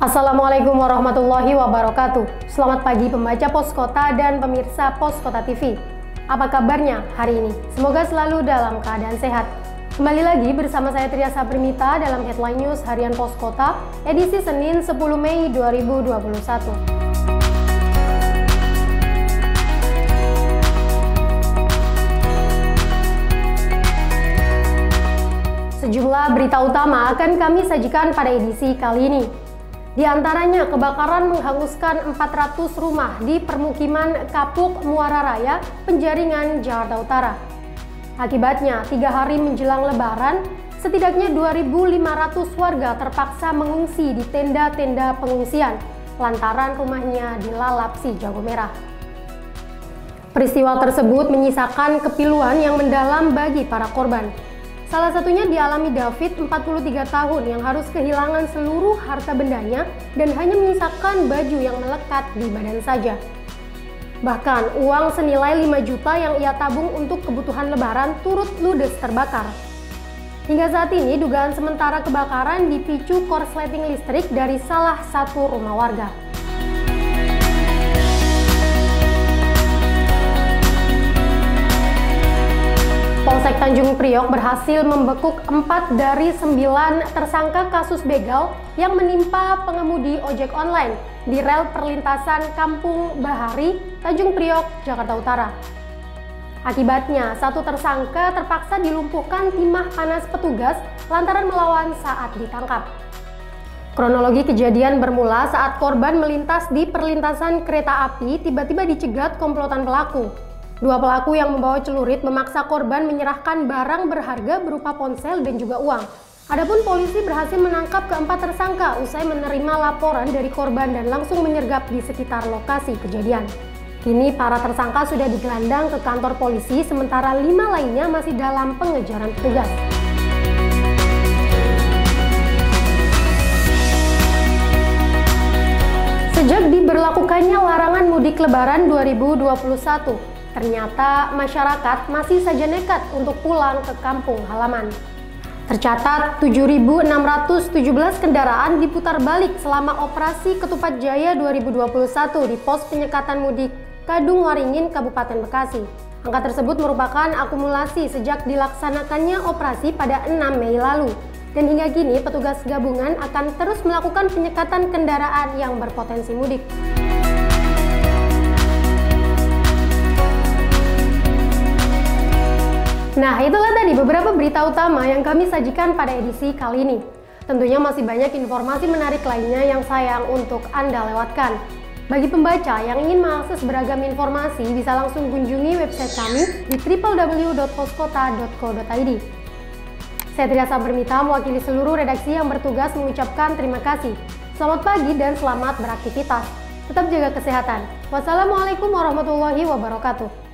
Assalamualaikum warahmatullahi wabarakatuh. Selamat pagi pembaca Pos Kota dan pemirsa Pos Kota TV. Apa kabarnya hari ini? Semoga selalu dalam keadaan sehat. Kembali lagi bersama saya Triasa Primita dalam Headline News Harian Pos Kota edisi Senin 10 Mei 2021. Sejumlah berita utama akan kami sajikan pada edisi kali ini. Di antaranya kebakaran menghanguskan 400 rumah di permukiman Kapuk Muara Raya, Penjaringan, Jakarta Utara. Akibatnya, tiga hari menjelang lebaran, setidaknya 2.500 warga terpaksa mengungsi di tenda-tenda pengungsian lantaran rumahnya dilalap si jago merah. Peristiwa tersebut menyisakan kepiluan yang mendalam bagi para korban. Salah satunya dialami David, 43 tahun, yang harus kehilangan seluruh harta bendanya dan hanya menyisakan baju yang melekat di badan saja. Bahkan uang senilai 5 juta yang ia tabung untuk kebutuhan lebaran turut ludes terbakar. Hingga saat ini dugaan sementara kebakaran dipicu korsleting listrik dari salah satu rumah warga. Tanjung Priok berhasil membekuk 4 dari 9 tersangka kasus begal yang menimpa pengemudi ojek online di rel perlintasan Kampung Bahari, Tanjung Priok, Jakarta Utara. Akibatnya, satu tersangka terpaksa dilumpuhkan timah panas petugas lantaran melawan saat ditangkap. Kronologi kejadian bermula saat korban melintas di perlintasan kereta api tiba-tiba dicegat komplotan pelaku. Dua pelaku yang membawa celurit memaksa korban menyerahkan barang berharga berupa ponsel dan juga uang. Adapun polisi berhasil menangkap keempat tersangka usai menerima laporan dari korban dan langsung menyergap di sekitar lokasi kejadian. Kini para tersangka sudah digelandang ke kantor polisi sementara lima lainnya masih dalam pengejaran petugas. Sejak diberlakukannya larangan mudik lebaran 2021, Ternyata masyarakat masih saja nekat untuk pulang ke kampung halaman. Tercatat 7.617 kendaraan diputar balik selama operasi Ketupat Jaya 2021 di pos penyekatan mudik Kadung Waringin, Kabupaten Bekasi. Angka tersebut merupakan akumulasi sejak dilaksanakannya operasi pada 6 Mei lalu. Dan hingga kini petugas gabungan akan terus melakukan penyekatan kendaraan yang berpotensi mudik. Nah, itulah tadi beberapa berita utama yang kami sajikan pada edisi kali ini. Tentunya masih banyak informasi menarik lainnya yang sayang untuk Anda lewatkan. Bagi pembaca yang ingin mengakses beragam informasi, bisa langsung kunjungi website kami di www.poskota.co.id. Saya Triasa Bermita, mewakili seluruh redaksi yang bertugas mengucapkan terima kasih. Selamat pagi dan selamat beraktivitas. Tetap jaga kesehatan. Wassalamualaikum warahmatullahi wabarakatuh.